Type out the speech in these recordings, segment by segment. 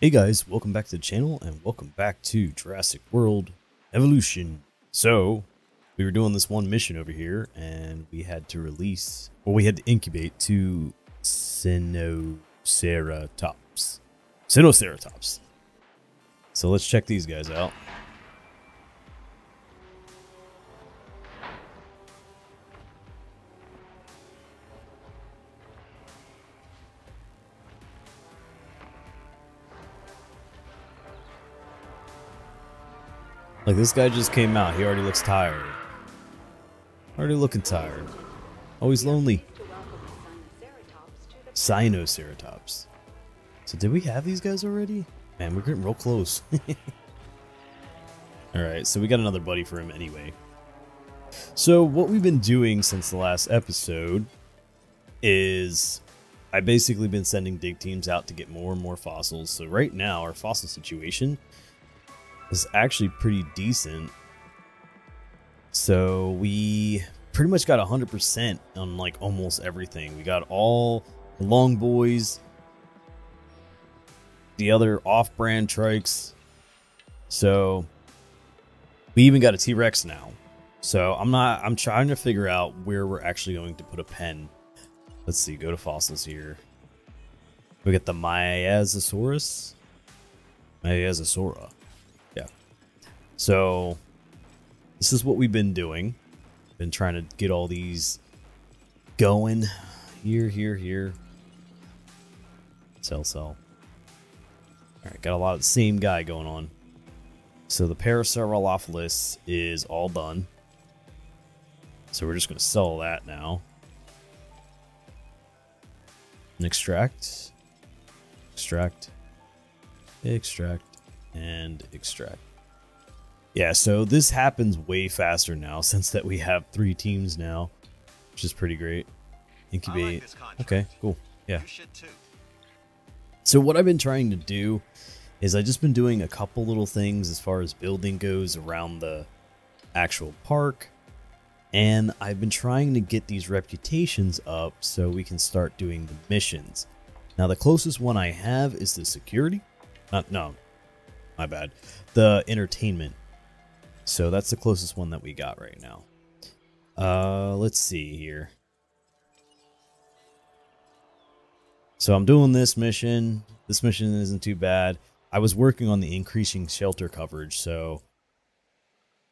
Hey guys, welcome back to the channel and welcome back to Jurassic World Evolution. So, we were doing this one mission over here and we had to release, or we had to incubate two Sinoceratops. Sinoceratops. So let's check these guys out. Like this guy just came out. He already looks tired. Already looking tired. Oh, he's lonely. Sinoceratops. So did we have these guys already? Man, we're getting real close. Alright, so we got another buddy for him anyway. So what we've been doing since the last episode is I've basically been sending dig teams out to get more and more fossils. So right now our fossil situation is actually pretty decent. So we pretty much got 100% on like almost everything. We got all the long boys, the other off-brand trikes. So we even got a T-Rex now. So I'm not I'm trying to figure out where we're actually going to put a pen. Let's see, go to fossils here. We get the Maiazosaurus. Maiazosaura. So this is what we've been doing. Been trying to get all these going. Here, here, here. Sell, sell. Alright, got a lot of the same guy going on. So the Parasaurolophus list is all done. So we're just going to sell that now. And extract. Extract. Extract. And extract. Yeah, so this happens way faster now since that we have three teams now, which is pretty great. Incubate. Like okay, cool. Yeah. So what I've been trying to do is I've just been doing a couple little things as far as building goes around the actual park. And I've been trying to get these reputations up so we can start doing the missions. Now the closest one I have is the security. Not no, my bad. The entertainment so that's the closest one that we got right now. Uh, let's see here. So I'm doing this mission. This mission isn't too bad. I was working on the increasing shelter coverage, so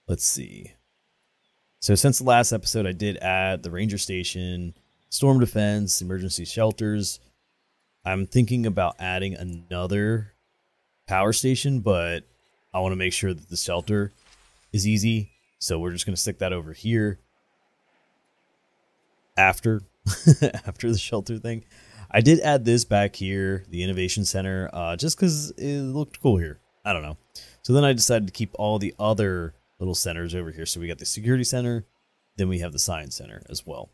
let's see. So since the last episode, I did add the ranger station, storm defense, emergency shelters. I'm thinking about adding another power station, but I want to make sure that the shelter is easy. So we're just going to stick that over here after after the shelter thing. I did add this back here, the innovation center, uh, just because it looked cool here. I don't know. So then I decided to keep all the other little centers over here. So we got the security center, then we have the science center as well.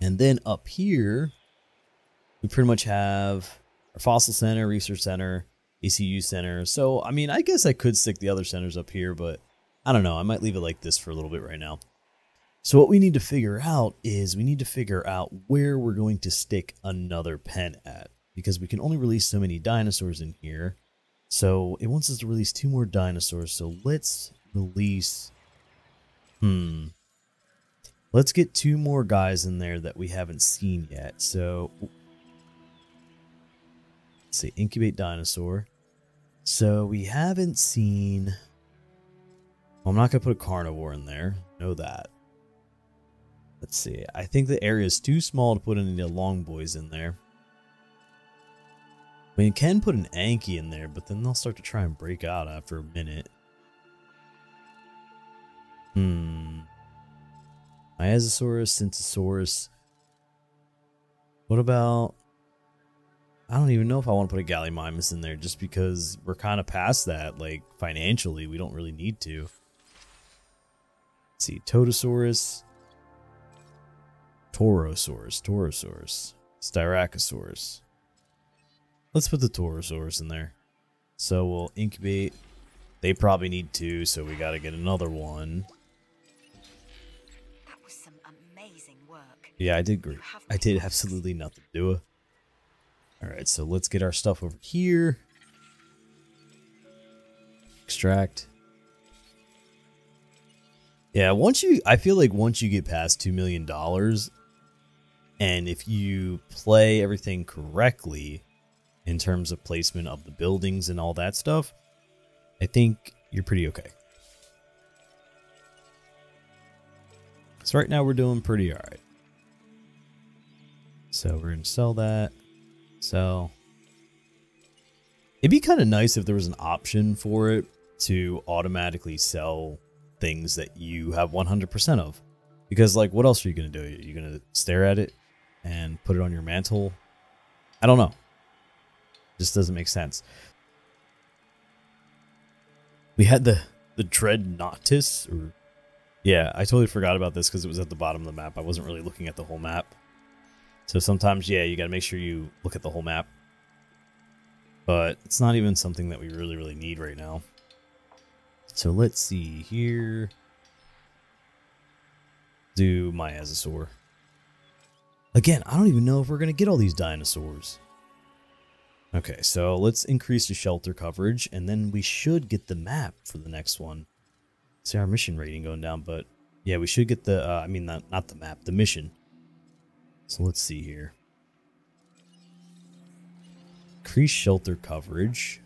And then up here, we pretty much have our fossil center, research center, ACU center. So, I mean, I guess I could stick the other centers up here, but I don't know. I might leave it like this for a little bit right now. So what we need to figure out is we need to figure out where we're going to stick another pen at because we can only release so many dinosaurs in here. So it wants us to release two more dinosaurs. So let's release, hmm, let's get two more guys in there that we haven't seen yet. So let's say incubate dinosaur. So we haven't seen. Well, I'm not gonna put a carnivore in there. Know that. Let's see. I think the area is too small to put any of the long boys in there. I mean, can put an Anki in there, but then they'll start to try and break out after a minute. Hmm. Maiazosaurus, Syntosaurus. What about I don't even know if I want to put a Gallimimus in there just because we're kind of past that. Like, financially, we don't really need to. Let's see, Totosaurus, Torosaurus, Torosaurus, Styracosaurus. Let's put the Torosaurus in there. So we'll incubate. They probably need two, so we got to get another one. That was some amazing work. Yeah, I did great. I did absolutely nothing to it. All right, so let's get our stuff over here. Extract. Yeah, once you, I feel like once you get past $2 million, and if you play everything correctly in terms of placement of the buildings and all that stuff, I think you're pretty okay. So right now we're doing pretty alright. So we're going to sell that. Sell. It'd be kind of nice if there was an option for it to automatically sell things that you have 100% of. Because, like, what else are you going to do? You're you going to stare at it and put it on your mantle? I don't know. Just doesn't make sense. We had the the Dreadnoughtus, or yeah, I totally forgot about this because it was at the bottom of the map. I wasn't really looking at the whole map. So sometimes, yeah, you got to make sure you look at the whole map. But it's not even something that we really, really need right now. So let's see here. Do my Azosaur. Again, I don't even know if we're going to get all these dinosaurs. Okay, so let's increase the shelter coverage, and then we should get the map for the next one. See our mission rating going down, but yeah, we should get the, uh, I mean, not, not the map, the mission. So let's see here. Increase shelter coverage.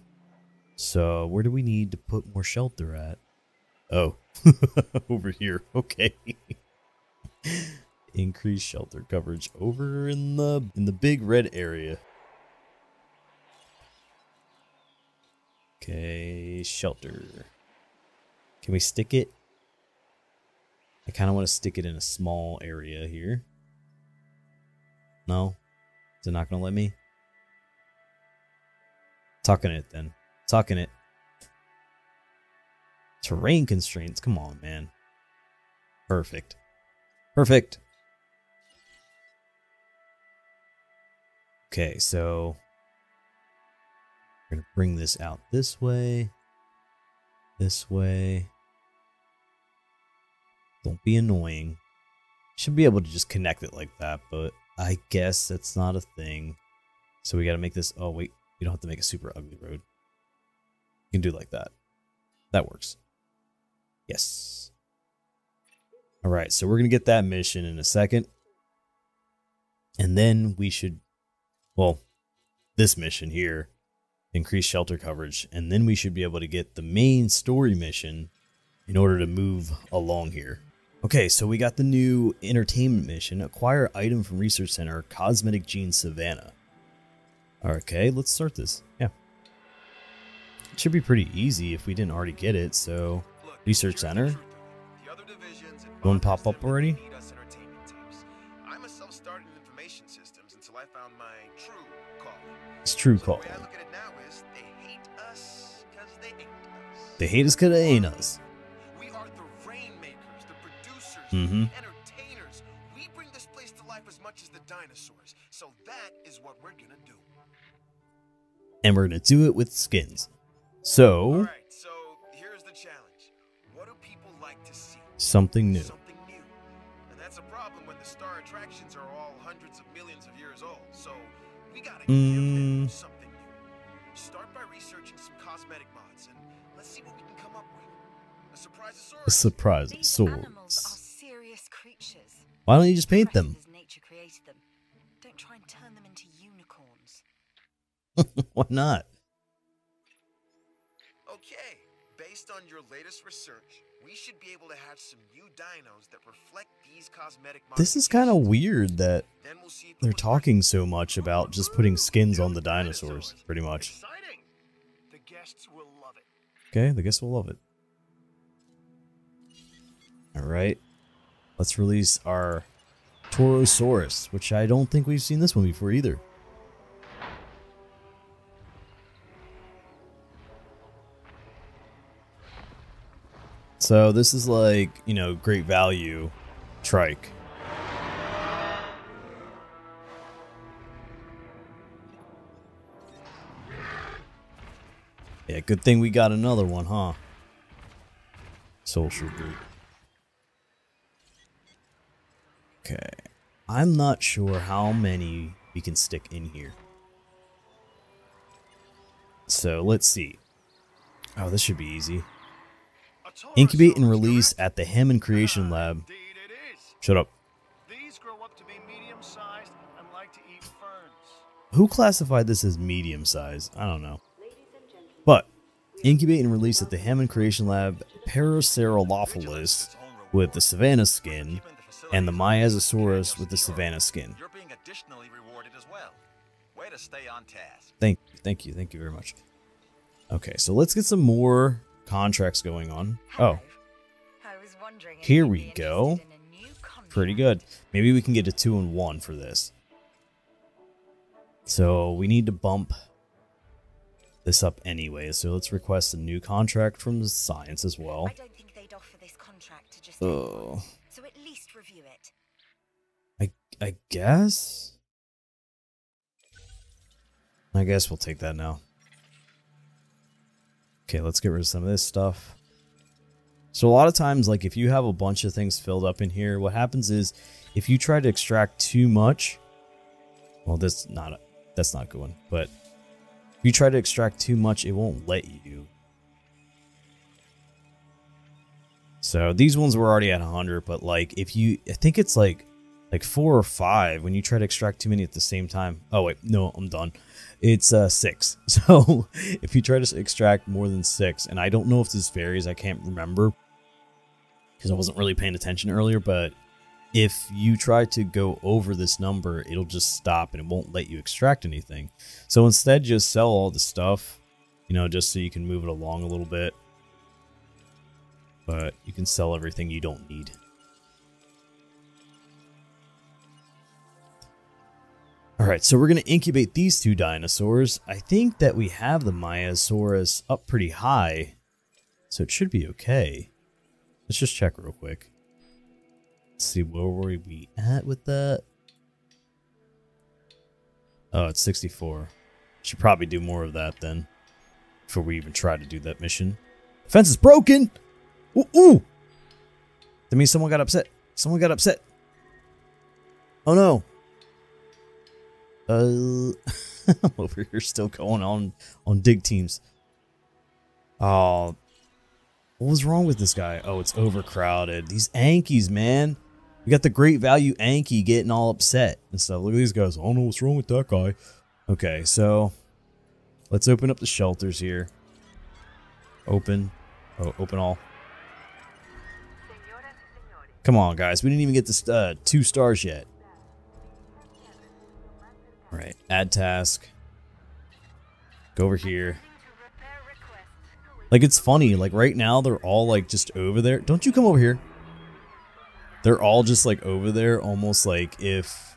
So where do we need to put more shelter at? Oh, over here. Okay. Increase shelter coverage over in the in the big red area. Okay, shelter. Can we stick it? I kind of want to stick it in a small area here. No? Is it not going to let me? Tucking it then. Tucking it. Terrain constraints. Come on, man. Perfect. Perfect. Okay, so we're going to bring this out this way, this way. Don't be annoying. Should be able to just connect it like that, but I guess that's not a thing. So we got to make this. Oh, wait. You don't have to make a super ugly road. You can do like that. That works. Yes. All right. So we're going to get that mission in a second. And then we should, well, this mission here, increase shelter coverage. And then we should be able to get the main story mission in order to move along here. Okay, so we got the new entertainment mission. Acquire item from Research Center, Cosmetic Gene Savannah. Okay, let's start this. Yeah. It should be pretty easy if we didn't already get it, so... Research Center? Don't pop up already? I'm a self-starting information systems until I found my true calling. It's true calling. they hate us because they ain't us. Mm-hmm. Entertainers. We bring this place to life as much as the dinosaurs. So that is what we're gonna do. And we're gonna do it with skins. So Alright, so here's the challenge. What do people like to see? Something new. Something new. And that's a problem when the star attractions are all hundreds of millions of years old. So we gotta mm. give them mm. something new. Start by researching some cosmetic mods and let's see what we can come up with. A surprise A surprise sword. Why don't you just paint them? them. Don't try and turn them into unicorns. Why not? Okay, based on your latest research, we should be able to have some new dinos that reflect these cosmetic This is kind of weird that we'll they're talking so much about just putting skins on the dinosaurs, pretty much. The guests will love it. Okay, the guests will love it. Alright. Let's release our Torosaurus, which I don't think we've seen this one before either. So this is like, you know, great value trike. Yeah, good thing we got another one, huh? Social group. Okay. I'm not sure how many we can stick in here. so let's see. Oh, this should be easy. Incubate and release at the Hammond Creation ah, Lab. Shut up. Up to be medium sized and like to eat ferns. Who classified this as medium size? I don't know. But incubate and release at the Hammond Creation Lab Parasaurolophilus with the Savannah skin and the Maiazosaurus with the Savannah skin. You're being additionally rewarded as well. Way to stay on task. Thank, thank you, thank you very much. Okay, so let's get some more contracts going on. Oh, I was wondering Here we go. interested in a new contract. pretty good. Maybe we can get a two and one for this. So we need to bump this up anyway. So let's request a new contract from the science as well. I oh. I guess. I guess we'll take that now. Okay, let's get rid of some of this stuff. So a lot of times, like if you have a bunch of things filled up in here, what happens is if you try to extract too much, well, this not a, that's not a good one. But if you try to extract too much, it won't let you. So these ones were already at 100, but like if you, I think it's like like four or five when you try to extract too many at the same time. Oh wait, no, I'm done. It's uh six. So if you try to extract more than six, and I don't know if this varies, I can't remember because I wasn't really paying attention earlier. But if you try to go over this number, it'll just stop and it won't let you extract anything. So instead, just sell all the stuff, you know, just so you can move it along a little bit. But you can sell everything you don't need. All right, so we're going to incubate these two dinosaurs. I think that we have the Maiasaurus up pretty high, so it should be okay. Let's just check real quick. Let's see, where were we at with that? Oh, it's 64. Should probably do more of that then, before we even try to do that mission. The fence is broken! Ooh, ooh! That means someone got upset. Someone got upset. Oh no. Uh, I'm over here still going on on dig teams. Oh, what was wrong with this guy? Oh, it's overcrowded. These Ankies, man. We got the great value Anki getting all upset and stuff. Look at these guys. I don't know what's wrong with that guy. Okay, so let's open up the shelters here. Open. Oh, open all. Come on, guys. We didn't even get the uh, two stars yet. All right, add task. Go over here. Like it's funny. Like right now, they're all like just over there. Don't you come over here? They're all just like over there, almost like if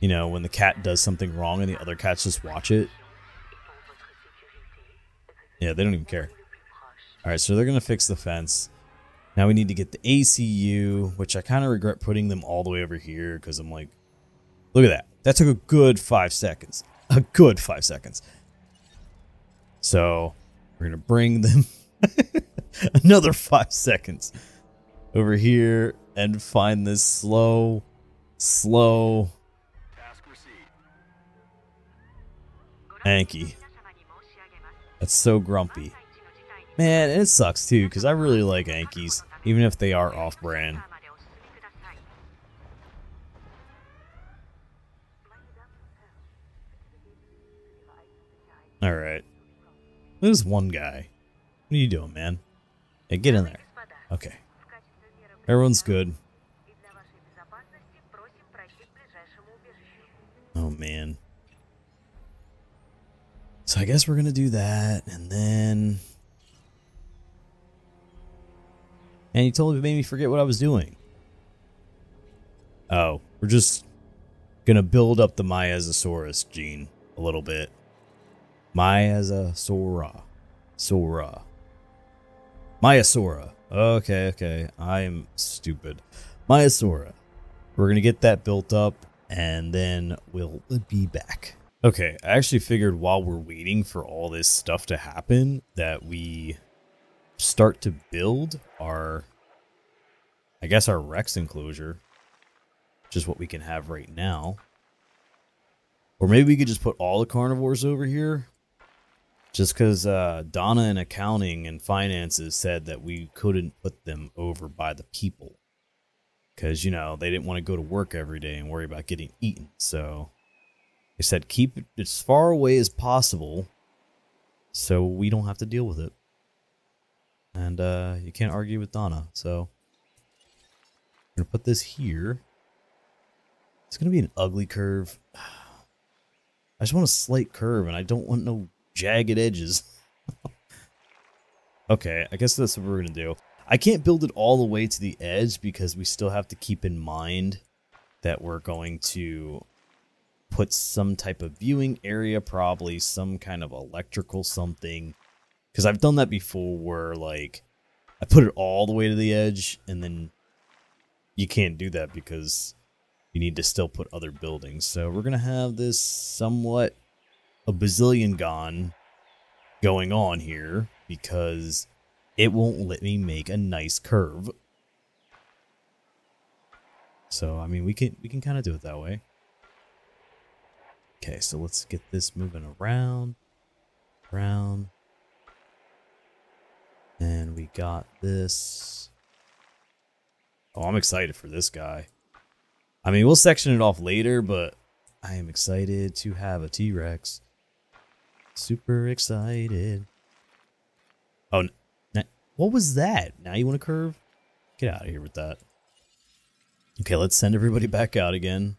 you know when the cat does something wrong and the other cats just watch it. Yeah, they don't even care. All right, so they're gonna fix the fence. Now we need to get the ACU, which I kind of regret putting them all the way over here because I'm like, look at that. That took a good five seconds. A good five seconds. So we're going to bring them another five seconds over here and find this slow, slow. Anki. That's so grumpy. Man, and it sucks too because I really like Ankies, even if they are off All right. There's one guy. What are you doing, man? Hey, get in there. Okay. Everyone's good. Oh, man. So I guess we're going to do that, and then... And you totally made me forget what I was doing. Oh, we're just going to build up the Maiazosaurus gene a little bit. Maiazosaura. Sora. Maiasaura. Okay, okay. I am stupid. Maiasaura. We're going to get that built up and then we'll be back. Okay, I actually figured while we're waiting for all this stuff to happen that we start to build our, I guess, our Rex enclosure, which is what we can have right now. Or maybe we could just put all the carnivores over here. Just because uh, Donna in accounting and finances said that we couldn't put them over by the people. Because, you know, they didn't want to go to work every day and worry about getting eaten. So they said keep it as far away as possible so we don't have to deal with it. And uh, you can't argue with Donna. So I'm to put this here. It's to be an ugly curve. I just want a slight curve and I don't want no jagged edges. okay, I guess that's what we're going to do. I can't build it all the way to the edge because we still have to keep in mind that we're going to put some type of viewing area, probably some kind of electrical something. Because I've done that before where, like, I put it all the way to the edge and then you can't do that because you need to still put other buildings. So we're going to have this somewhat a bazillion gone going on here because it won't let me make a nice curve. So, I mean, we can we can kind of do it that way. Okay, so let's get this moving around, around. And we got this. Oh, I'm excited for this guy. I mean, we'll section it off later, but I am excited to have a T-Rex. Super excited. Oh, what was that? Now you want to curve? Get out of here with that. Okay, let's send everybody back out again.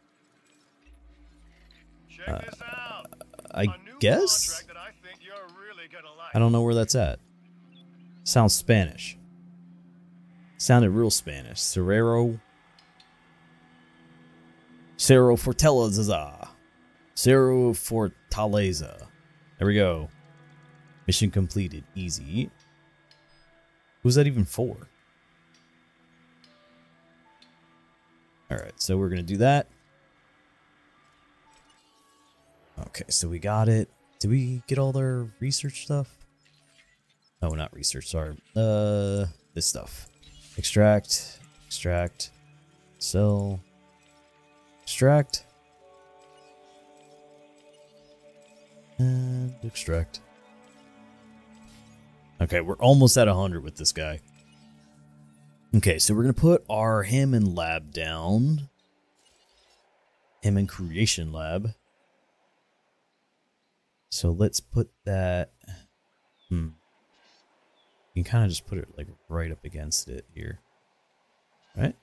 Check uh, this out. I guess? I really like. I don't know where that's at. Sounds Spanish. Sounded real Spanish. Cerrero. Cerro Fortaleza. Cerro Fortaleza. There we go. Mission completed. Easy. Who's that even for? Alright, so we're going to do that. Okay, so we got it. Did we get all their research stuff? Oh, not research, sorry. Uh, this stuff. Extract, extract, sell, extract, and extract. Okay, we're almost at 100 with this guy. Okay, so we're going to put our Hammond lab down. Hammond creation lab. So let's put that. Hmm. You can kind of just put it like right up against it here. Right?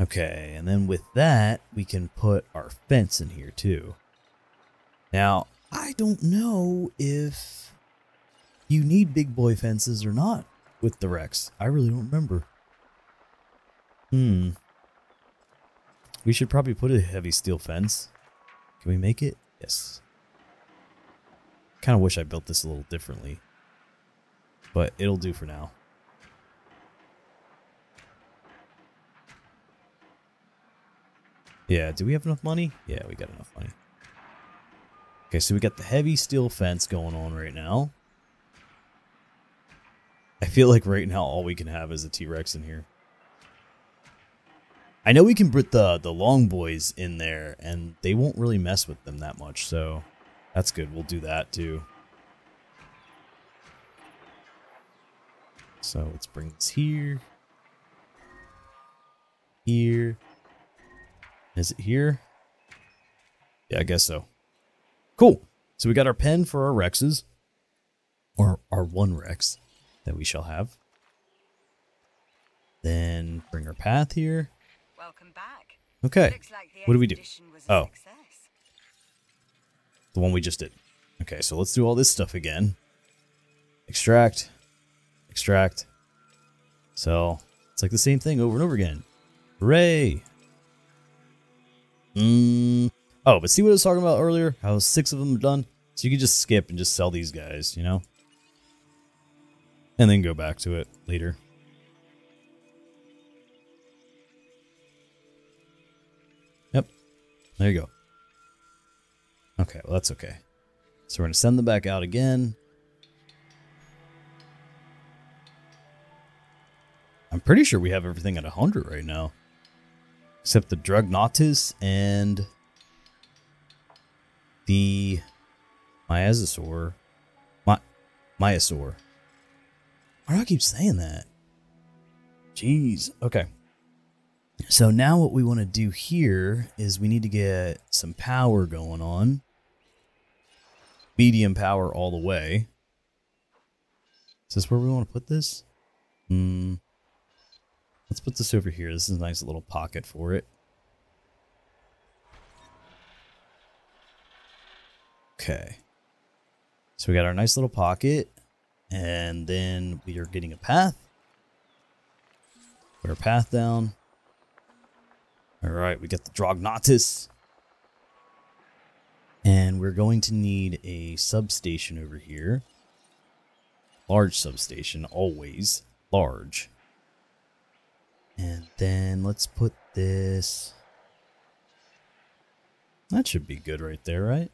Okay, and then with that, we can put our fence in here too. Now, I don't know if you need big boy fences or not with the Rex. I really don't remember. Hmm. We should probably put a heavy steel fence. Can we make it? Yes. Kind of wish I built this a little differently. But it'll do for now. Yeah, do we have enough money? Yeah, we got enough money. Okay, so we got the heavy steel fence going on right now. I feel like right now all we can have is a T-Rex in here. I know we can put the the long boys in there, and they won't really mess with them that much. So that's good. We'll do that too. So let's bring this here. Here. Is it here? Yeah, I guess so. Cool. So we got our pen for our Rexes. Or our one Rex that we shall have. Then bring our path here. Welcome back. Okay. Like What do we do? expedition was a Oh. success. The one we just did. Okay, so let's do all this stuff again. Extract. Extract. So, it's like the same thing over and over again. Hooray! Mm. Oh, but see what I was talking about earlier? How six of them are done? So you could just skip and just sell these guys, you know? And then go back to it later. Yep. There you go. Okay, well, that's okay. So we're going to send them back out again. I'm pretty sure we have everything at 100 right now. Except the Drugnotis and the Myasaur. My, Myosaur. Why do I keep saying that? Jeez. Okay. So now what we want to do here is we need to get some power going on. Medium power all the way. Is this where we want to put this? Hmm. Let's put this over here. This is a nice little pocket for it. Okay. So we got our nice little pocket. And then we are getting a path. Put our path down. Alright, we got the Drognatus. And we're going to need a substation over here. Large substation, always large. And then let's put this... That should be good right there, right?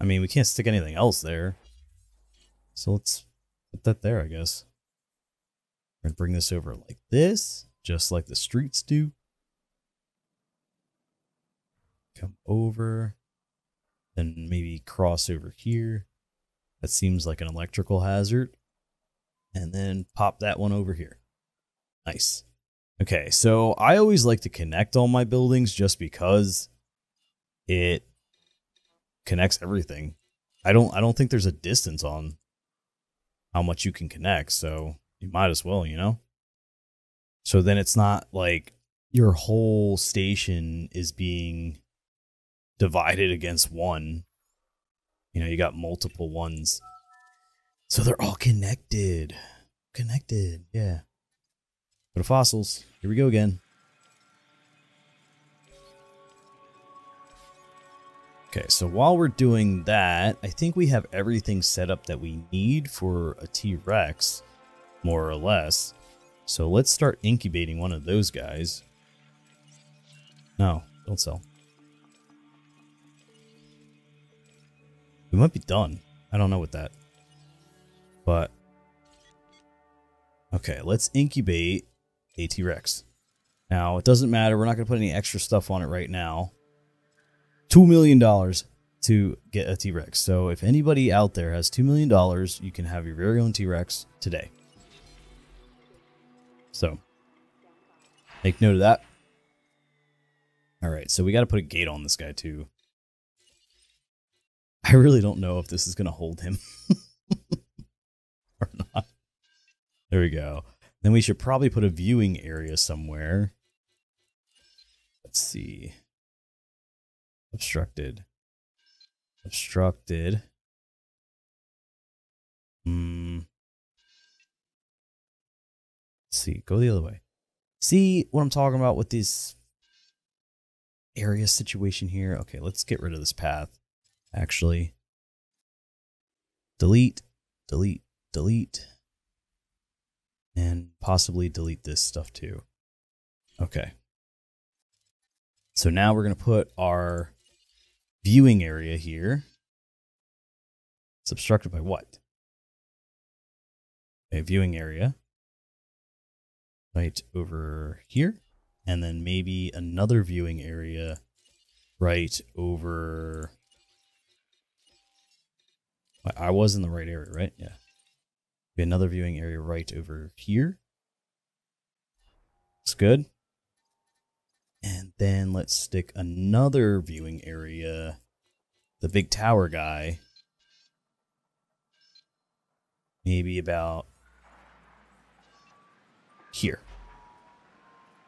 I mean, we can't stick anything else there. So let's put that there, I guess. To bring this over like this, just like the streets do. Come over. Then maybe cross over here. That seems like an electrical hazard. And then pop that one over here. Nice. Okay, so I always like to connect all my buildings just because it connects everything. I don't I don't think there's a distance on how much you can connect, so you might as well, you know? So then it's not like your whole station is being divided against one. You know, you got multiple ones. So they're all connected. Connected, yeah. Go to fossils. Here we go again. Okay, so while we're doing that, I think we have everything set up that we need for a T-Rex, more or less. So let's start incubating one of those guys. No, don't sell. We might be done. I don't know with that. But, okay, let's incubate a T-Rex. Now, it doesn't matter. We're not going to put any extra stuff on it right now two million dollars to get a T-Rex. So if anybody out there has two million dollars, you can have your very own T-Rex today. So make note of that. All right, so we got to put a gate on this guy too. I really don't know if this is going to hold him or not. There we go. Then we should probably put a viewing area somewhere. Let's see. Obstructed. Obstructed. Hmm. See. Go the other way. See what I'm talking about with this area situation here? Okay, let's get rid of this path. Actually. Delete. Delete. Delete. And possibly delete this stuff too. Okay. So now we're going to put our viewing area here. It's obstructed by what? A viewing area right over here. And then maybe another viewing area right over... I was in the right area, right? Yeah. Be another viewing area right over here. Looks good. And then let's stick another viewing area, the big tower guy. Maybe about here.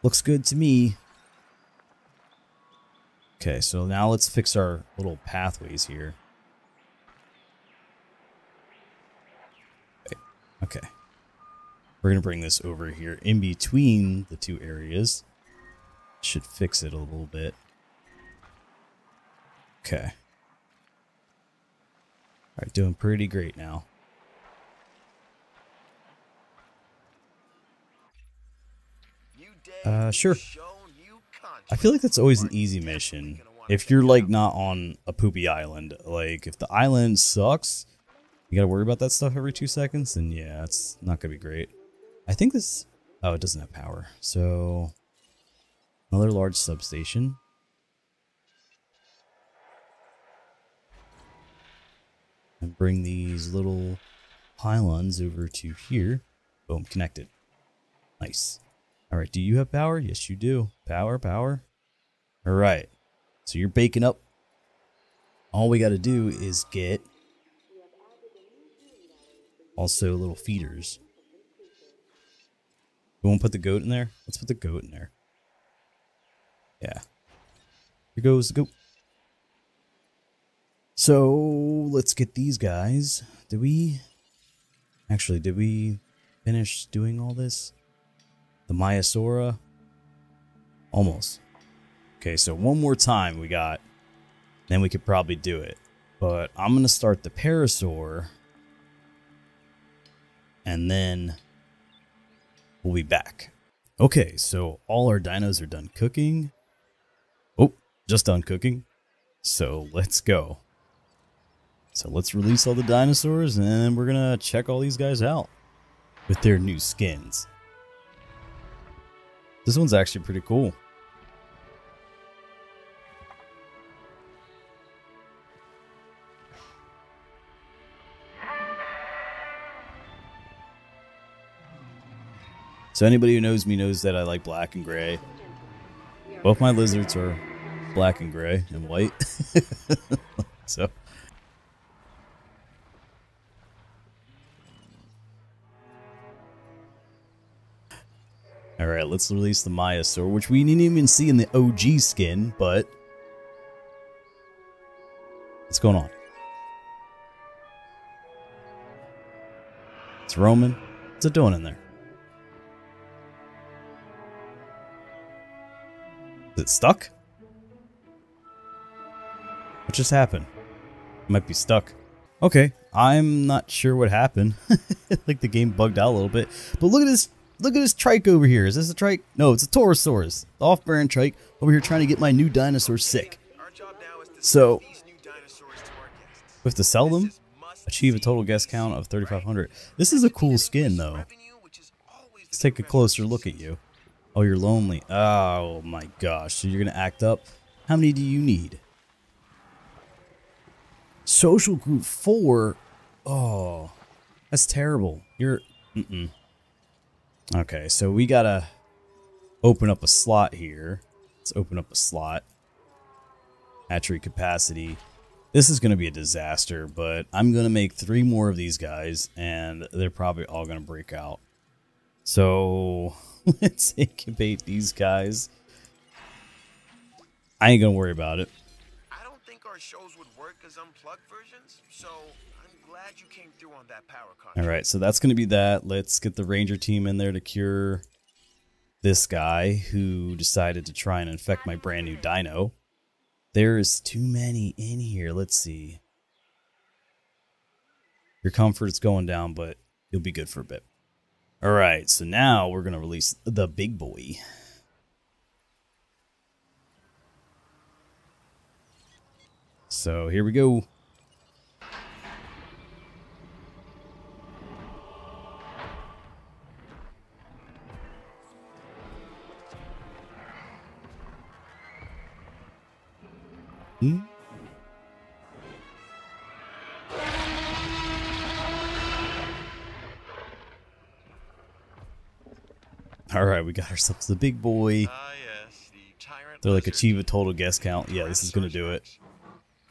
Looks good to me. Okay, so now let's fix our little pathways here. Okay. We're going to bring this over here in between the two areas. Should fix it a little bit. Okay. Alright, doing pretty great now. Uh, sure. I feel like that's always an easy mission. If you're, like, not on a poopy island. Like, if the island sucks, you gotta worry about that stuff every two seconds, then yeah, it's not gonna be great. I think this, oh, it doesn't have power. So another large substation. And bring these little pylons over to here. Boom, connected. Nice. All right, do you have power? Yes, you do. Power, power. All right, so you're baking up. All we got to do is get also little feeders. We won't put the goat in there? Let's put the goat in there. Yeah. Here goes the goat. So let's get these guys. Did we actually did we finish doing all this? The Myosora? Almost. Okay, so one more time we got. Then we could probably do it. But I'm gonna start the Parasaur. And then we'll be back. Okay, so all our dinos are done cooking. Oh, just done cooking. So let's go. So let's release all the dinosaurs and we're gonna check all these guys out with their new skins. This one's actually pretty cool. So anybody who knows me knows that I like black and gray. Both my lizards are black and gray and white. so Alright, let's release the Maiasaur, which we didn't even see in the OG skin, but... What's going on? It's Roman. What's it doing in there? Is it stuck? What just happened? It might be stuck. Okay, I'm not sure what happened. like the game bugged out a little bit. But look at this look at this trike over here. Is this a trike? No, it's a Torosaurus. Off-brand trike over here trying to get my new dinosaur sick. So-. We have to sell them. Achieve a total guest count of 3,500. This is a cool skin though. Let's take a closer look at you. Oh, you're lonely. Oh my gosh. So you're gonna act up. How many do you need? Social group four. Oh, that's terrible. You're. Mm-mm. Okay, so we gotta open up a slot here. Let's open up a slot. Hatchery capacity. This is gonna be a disaster, but I'm gonna make three more of these guys, and they're probably all gonna break out. So let's incubate these guys. I ain't gonna worry about it. I don't think our shows would work as unplugged versions, so I'm glad you came through on that power contract. All right, so that's gonna be that. Let's get the ranger team in there to cure this guy who decided to try and infect my brand new dino. There is too many in here. Let's see. Your comfort is going down, but you'll be good for a bit. All right, so now we're gonna release the big boy. So here we go. Hmm? All right, we got ourselves the big boy. Ah, yes, the tyrant. They're like lizard. achieve a total guess count. Yeah, this is gonna do it.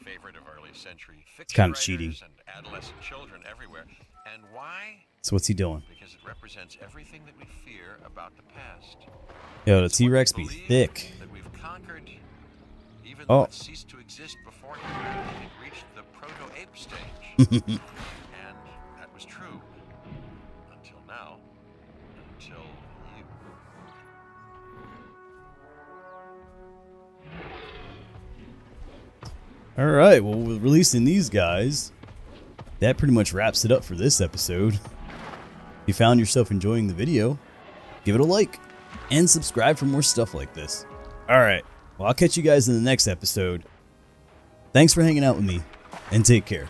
Favorite of early century It's kinda cheating. And adolescent children everywhere. And why? So what's he doing? Because it represents everything that we fear about the past. Yo, the what T-Rex be thick. That we've conquered, even Oh. though it ceased to exist before humanity reached the proto-ape stage. and that was true All right, well, with releasing these guys, that pretty much wraps it up for this episode. If you found yourself enjoying the video, give it a like and subscribe for more stuff like this. All right, well, I'll catch you guys in the next episode. Thanks for hanging out with me and take care.